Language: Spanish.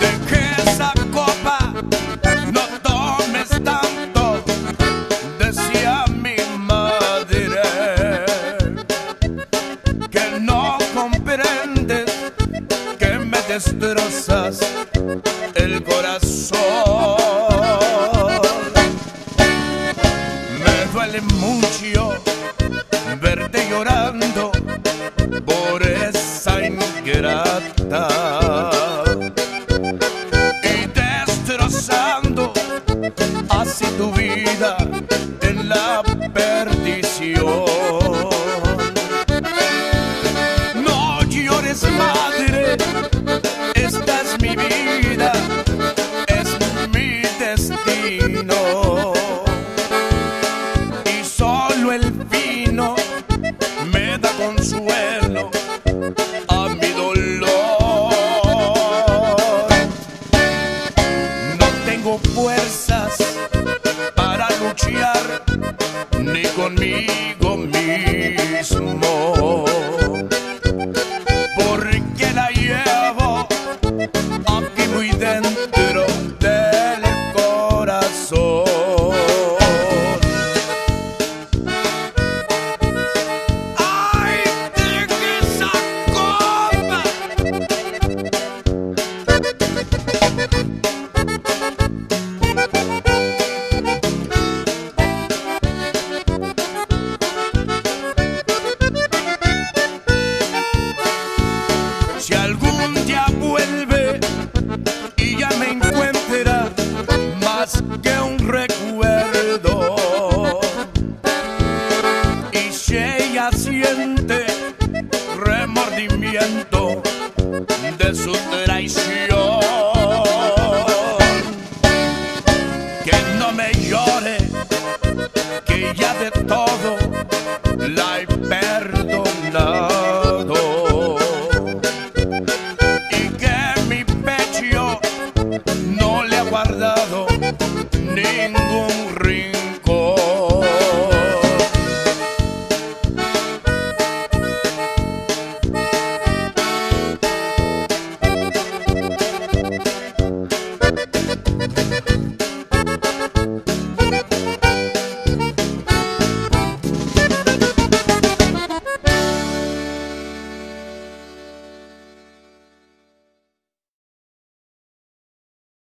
De esa copa no tomes tanto, decía mi madre que no comprendes que me destrozas el corazón. Llorando por esa ingrata y destrozando así tu vida en la perdición. No llores, madre, esta es mi vida, es mi destino. Conmigo mismo. Porque la llevo aquí muy dentro del corazón. ¡Ay, deje esa copa! Si algún día vuelve y ya me encuentra más que un recuerdo. Y si ella siente remordimiento de su traición, que no me llore, que ya de todo